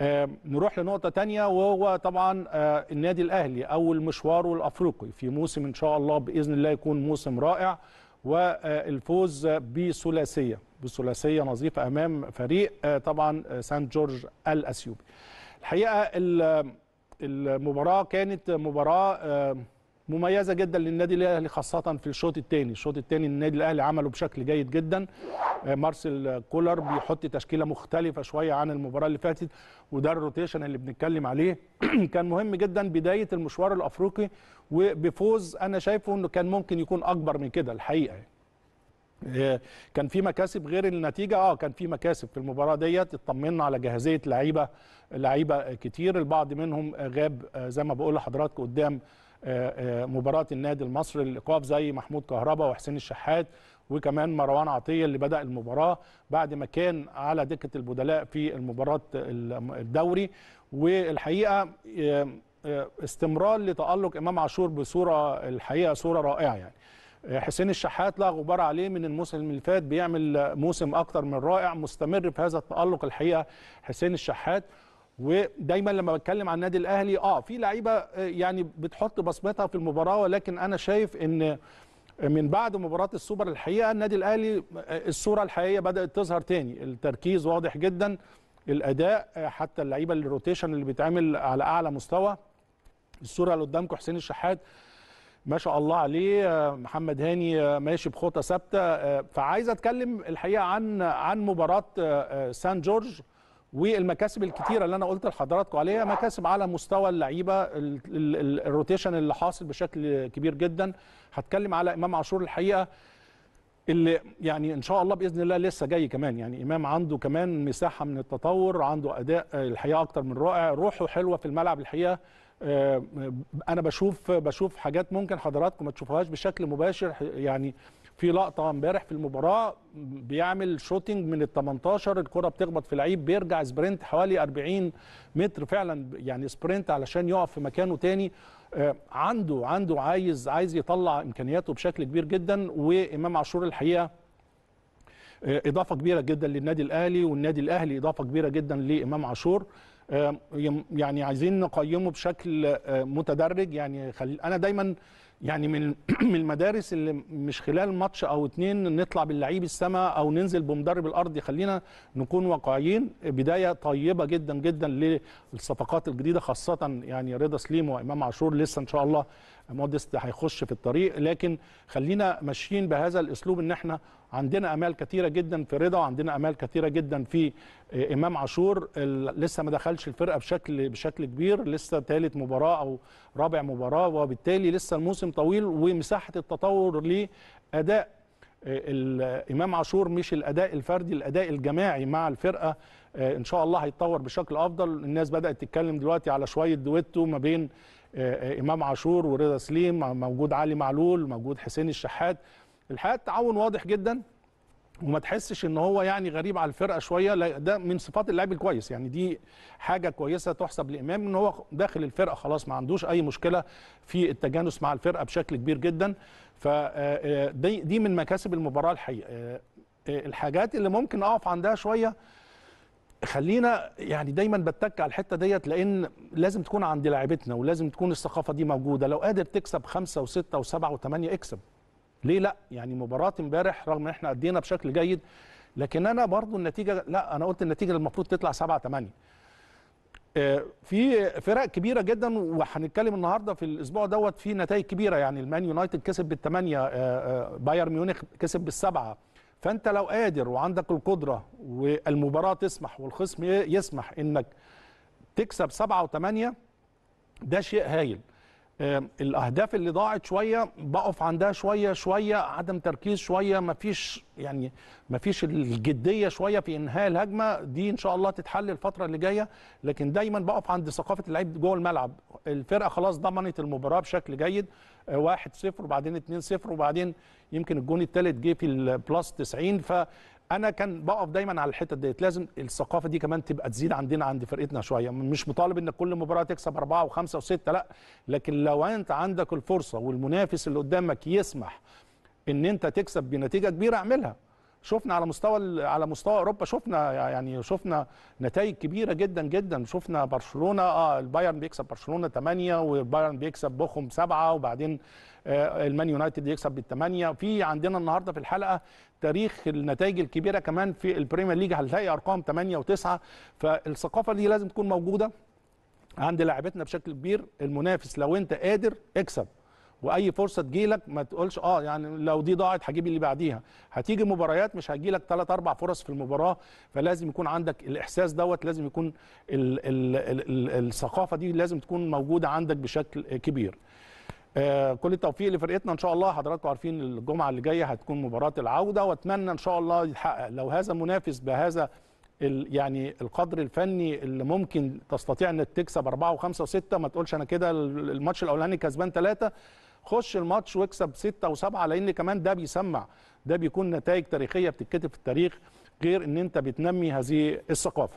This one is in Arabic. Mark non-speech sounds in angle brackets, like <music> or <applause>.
آه، نروح لنقطة تانية وهو طبعا آه، النادي الأهلي أول مشواره الأفريقي. في موسم إن شاء الله بإذن الله يكون موسم رائع والفوز بثلاثية. بثلاثية نظيفة أمام فريق آه، طبعا آه، سان جورج الأثيوبي. الحقيقة ال- المباراة كانت مباراة مميزة جدا للنادي الأهلي خاصة في الشوط الثاني الشوط الثاني النادي الأهلي عمله بشكل جيد جدا. آه، مارسيل كولر بيحط تشكيلة مختلفة شوية عن المباراة اللي فاتت وده الروتيشن اللي بنتكلم عليه. <clears throat> كان مهم جدا بداية المشوار الأفريقي وبفوز أنا شايفه إنه كان ممكن يكون أكبر من كده الحقيقة يعني. آه، كان في مكاسب غير النتيجة. آه كان في مكاسب في المباراة ديت. اطمنا على جاهزية لعيبة لعيبة كتير. البعض منهم غاب آه، زي ما بقول لحضراتكم قدام مباراة النادي المصري للايقاف زي محمود كهربا وحسين الشحات وكمان مروان عطية اللي بدأ المباراة بعد ما كان على دكة البدلاء في المباراة الدوري. والحقيقة آه، آه، استمرار لتألق إمام عاشور بصورة الحقيقة صورة رائعة يعني. حسين الشحات لا غبار عليه من الموسم اللي فات بيعمل موسم أكتر من رائع مستمر في هذا التألق الحقيقة حسين الشحات. ودايما لما بتكلم عن النادي الأهلي آه في لعيبة آه، يعني بتحط بصمتها في المباراة ولكن أنا شايف إن من بعد مباراة السوبر الحقيقة النادي الأهلي آه، الصورة الحقيقية بدأت تظهر تاني. التركيز واضح جدا الأداء آه، حتى اللعيبة ال rotation اللي بيتعمل على أعلى مستوى. الصورة اللي قدامكم حسين الشحات ما شاء الله عليه محمد هاني ماشي بخطى ثابتة فعايز أتكلم الحقيقة عن عن مباراة سان جورج. والمكاسب الكتيرة اللي أنا قلت لحضراتكم عليها مكاسب على مستوى اللعيبة ال- ال- ال- ال rotation اللي حاصل بشكل كبير جدا. هتكلم على إمام عاشور الحقيقة اللي يعني إن شاء الله بإذن الله لسه جاي كمان. يعني إمام عنده كمان مساحة من التطور عنده أداء الحقيقة أكتر من رائع. روحه حلوة في الملعب الحقيقة. آه، أنا بشوف بشوف حاجات ممكن حضراتكم ما تشوفوهاش بشكل مباشر. يعني في لقطة امبارح في المباراة بيعمل shooting من ال 18 الكرة بتخبط في لعيب بيرجع sprint حوالي 40 متر فعلا يعني sprint علشان يقف في مكانه تاني. آه، عنده عنده عايز عايز يطلع إمكانياته بشكل كبير جدا وإمام عاشور الحقيقة آه، إضافة كبيرة جدا للنادي الأهلي والنادي الأهلي إضافة كبيرة جدا لإمام عاشور. آه، يعني عايزين نقيمه بشكل متدرج يعني خل... أنا دايما يعني من <clears throat> من المدارس اللي مش خلال ماتش أو اتنين نطلع باللعيب السما أو ننزل بمدرب الأرض خلينا نكون واقعيين بداية طيبة جدا جدا للصفقات الجديدة خاصة يعني رضا سليم وإمام عاشور لسه إن شاء الله مودست هيخش في الطريق لكن خلينا ماشيين بهذا الأسلوب إن إحنا عندنا آمال كثيره جدا في رضا وعندنا آمال كثيره جدا في آه، إمام عاشور. لسه ما دخلش الفرقة بشكل بشكل كبير لسه ثالث مباراة أو رابع مباراة وبالتالي لسه الموسم طويل ومساحة التطور لأداء آه، إمام عاشور مش الأداء الفردي الأداء الجماعي مع الفرقة. آه، إن شاء الله هيتطور بشكل أفضل. الناس بدأت تتكلم دلوقتي على شوية دويتو ما بين إمام عاشور ورضا سليم موجود علي معلول موجود حسين الشحات. الحقيقة التعاون واضح جدا وما تحسش إن هو يعني غريب على الفرقة شوية ده من صفات اللاعب الكويس. يعني دي حاجة كويسة تحسب لإمام إن هو داخل الفرقة خلاص ما عندوش أي مشكلة في التجانس مع الفرقة بشكل كبير جدا. فدي دي من مكاسب المباراة الحقيقة. آه، آه، الحاجات اللي ممكن أقف عندها شوية خلينا يعني دايما بتك على الحتة ديت لأن لازم تكون عند لاعبتنا ولازم تكون الثقافة دي موجودة. لو قادر تكسب خمسة وستة وسبعة وثمانيه اكسب. ليه لا؟ يعني مباراة امبارح رغم إن إحنا أدينا بشكل جيد لكن أنا برضو النتيجة لا أنا قلت النتيجة المفروض تطلع 7 8 في فرق كبيرة جدا وهنتكلم النهارده في الأسبوع دوت في نتائج كبيرة. يعني المان يونايتد كسب بالثمانيه بايرن ميونخ كسب بالسبعة. فأنت لو قادر وعندك القدرة والمباراة تسمح والخصم يسمح إنك تكسب سبعة وثمانيه ده شيء هايل. الأهداف اللي ضاعت شوية بقف عندها شوية شوية عدم تركيز شوية مفيش يعني مفيش الجدية شوية في إنهاء الهجمة. دي إن شاء الله تتحل الفترة اللي جاية. لكن دايما بقف عند ثقافة اللعيب جوه الملعب. الفرقة خلاص ضمنت المباراة بشكل جيد. 1 0 وبعدين 2 0 وبعدين يمكن الجون الثالث جه في ال plus 90 ف أنا كان بقف دايما على الحتة ديت. لازم الثقافة دي كمان تبقى تزيد عندنا عند فرقتنا شوية. مش مطالب انك كل مباراة تكسب أربعة وخمسة وستة لأ. لكن لو أنت عندك الفرصة والمنافس اللي قدامك يسمح إن أنت تكسب بنتيجة كبيرة اعملها. شفنا على مستوى على مستوى أوروبا شفنا يعني شفنا نتائج كبيرة جدا جدا. شفنا برشلونة آه البايرن بيكسب برشلونة 8 والبايرن بيكسب بوخم 7 وبعدين آه المان يونايتد يكسب بالثمانيه في عندنا النهارده في الحلقة تاريخ النتائج الكبيرة كمان في البريمير ليج هتلاقي أرقام 8 و9 فالثقافة دي لازم تكون موجودة عند لاعبتنا بشكل كبير. المنافس لو أنت قادر اكسب. وأي فرصة تجيلك ما تقولش آه يعني لو دي ضاعت هجيب اللي بعديها. هتيجي مباريات مش هتجيلك ثلاث أربع فرص في المباراة فلازم يكون عندك الإحساس دوت لازم يكون ال ال ال ال الثقافة دي لازم تكون موجودة عندك بشكل كبير. آه كل التوفيق لفرقتنا. إن شاء الله حضراتكم عارفين الجمعة اللي جاية هتكون مباراة العودة وأتمنى إن شاء الله يتحقق. لو هذا منافس بهذا يعني القدر الفني اللي ممكن تستطيع إنك تكسب أربعة وخمسة وستة ما تقولش أنا كده الماتش الأولاني كسبان ثلاثة خش الماتش واكسب ستة وسبعة لأن كمان ده بيسمع ده بيكون نتائج تاريخية بتتكتب في التاريخ غير إن أنت بتنمي هذه الثقافة.